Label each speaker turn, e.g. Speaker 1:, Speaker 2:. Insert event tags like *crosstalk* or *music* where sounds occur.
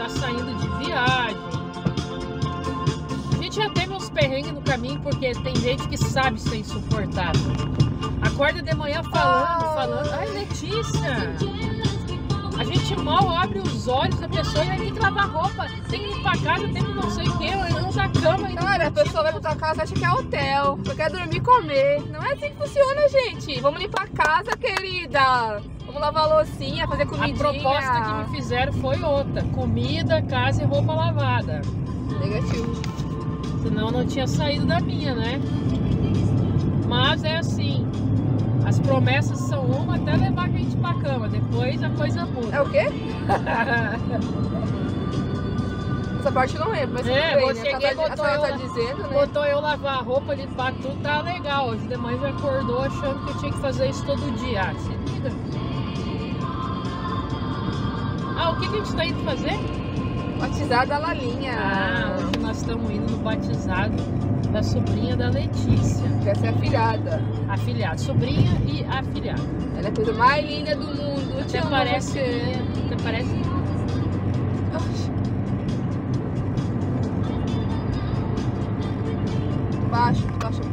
Speaker 1: está saindo de viagem. A gente já teve uns perrengues no caminho porque tem gente que sabe ser insuportável. Acorda de manhã falando, falando. Ai, Letícia! A gente mal abre os olhos da pessoa e aí tem que lavar roupa, tem que limpar a casa, tem que não sei o que, então usa usar cama. Cara, a pessoa vai pra
Speaker 2: tua casa acha que é hotel, só quer dormir e comer. Não é assim que funciona, gente. Vamos limpar a casa, querida. Vamos lavar a loucinha, fazer A comidinha. proposta que me
Speaker 1: fizeram foi outra: comida, casa e roupa lavada.
Speaker 2: Negativo.
Speaker 1: Senão não tinha saído da minha, né? Mas é assim, as promessas são uma até levar a gente pra cama, depois a coisa É muda. o
Speaker 2: quê? *laughs* Essa parte não lembro, mas É, bem, né? cheguei, a senhora botou tá eu lá- dizendo, né? Botou
Speaker 1: eu lavar a roupa, limpar tudo, tá legal. Hoje de manhã já acordou achando que eu tinha que fazer isso todo dia. Ah, se liga que, que a gente está indo fazer?
Speaker 2: Batizado da Lalinha. Ah, hoje
Speaker 1: nós estamos indo no batizado da sobrinha da Letícia.
Speaker 2: Essa é afilhada.
Speaker 1: Afilhada, sobrinha e afilhada.
Speaker 2: Ela é a coisa mais linda do mundo. Até amo, parece. Né?
Speaker 1: Até parece.
Speaker 2: Baixo, baixo.